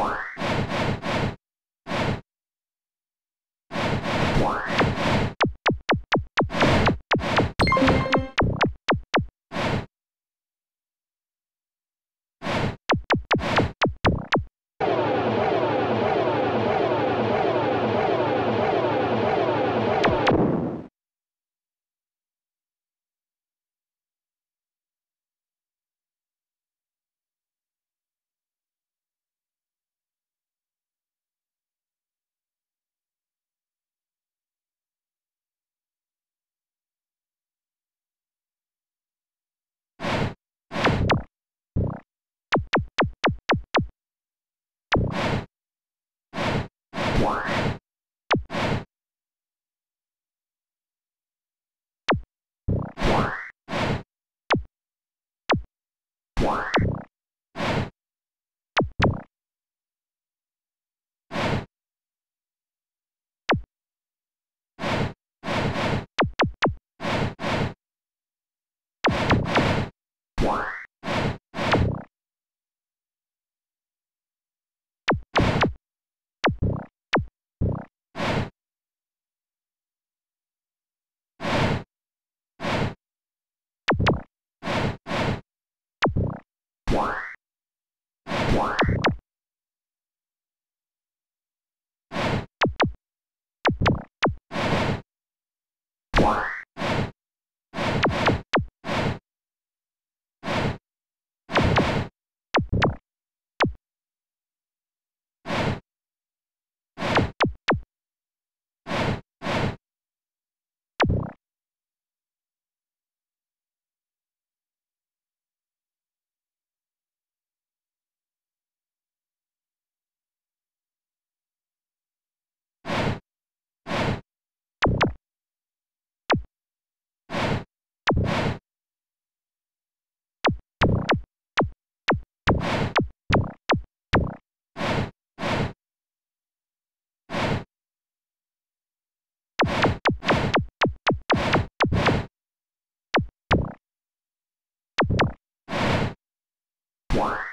Yeah. Why? What? Wow.